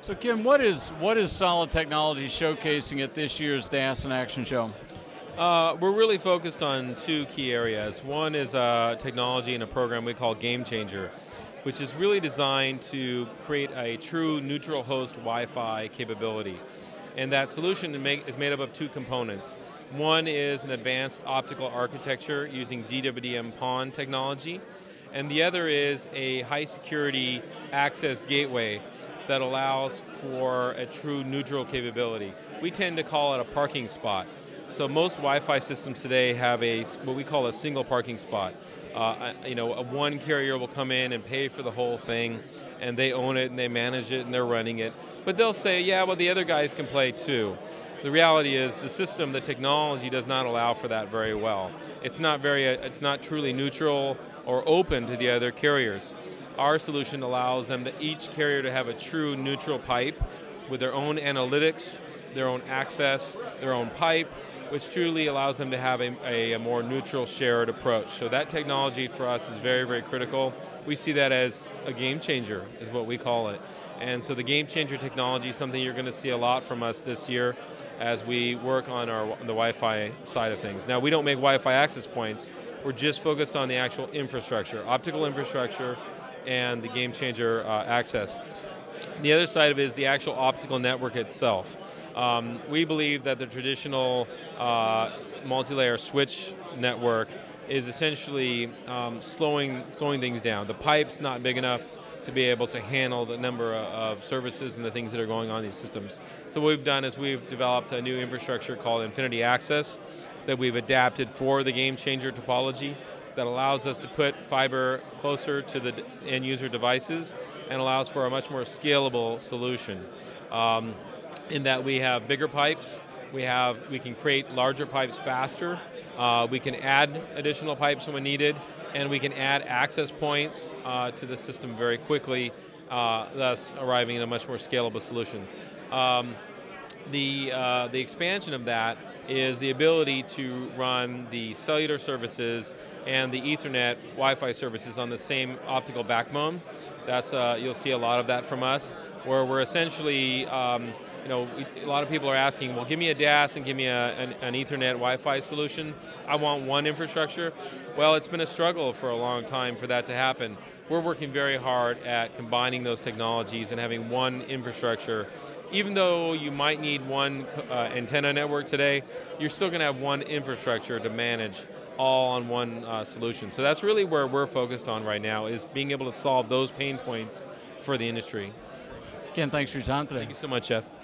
So Ken, what is what is Solid Technology showcasing at this year's DAS in Action Show? Uh, we're really focused on two key areas. One is a technology and a program we call Game Changer, which is really designed to create a true neutral host Wi-Fi capability. And that solution is made up of two components. One is an advanced optical architecture using DWDM PON technology, and the other is a high security access gateway that allows for a true neutral capability. We tend to call it a parking spot. So most Wi-Fi systems today have a what we call a single parking spot. Uh, you know, one carrier will come in and pay for the whole thing, and they own it and they manage it and they're running it. But they'll say, yeah, well the other guys can play too. The reality is the system, the technology does not allow for that very well. It's not very, it's not truly neutral or open to the other carriers. Our solution allows them to each carrier to have a true neutral pipe with their own analytics, their own access, their own pipe, which truly allows them to have a, a, a, more neutral shared approach. So that technology for us is very, very critical. We see that as a game changer, is what we call it. And so the game changer technology is something you're going to see a lot from us this year as we work on our the Wi-Fi side of things. Now we don't make Wi-Fi access points. We're just focused on the actual infrastructure, optical infrastructure, and the game changer uh, access. The other side of it is the actual optical network itself. Um, we believe that the traditional uh, multi-layer switch network is essentially um, slowing slowing things down. The pipe's not big enough to be able to handle the number of services and the things that are going on in these systems. So what we've done is we've developed a new infrastructure called Infinity Access that we've adapted for the game changer topology that allows us to put fiber closer to the end user devices and allows for a much more scalable solution. Um, in that we have bigger pipes, we have we can create larger pipes faster, uh, we can add additional pipes when needed, and we can add access points uh, to the system very quickly, uh, thus arriving at a much more scalable solution. Um, the, uh, the expansion of that is the ability to run the cellular services and the Ethernet Wi-Fi services on the same optical backbone. That's uh, you'll see a lot of that from us, where we're essentially, um, you know, a lot of people are asking, well, give me a DAS and give me a, an, an, Ethernet Wi-Fi solution. I want one infrastructure. Well, it's been a struggle for a long time for that to happen. We're working very hard at combining those technologies and having one infrastructure even though you might need one uh, antenna network today, you're still going to have one infrastructure to manage all on one uh, solution. So that's really where we're focused on right now is being able to solve those pain points for the industry. Ken, thanks for your time today. Thank you so much, Jeff.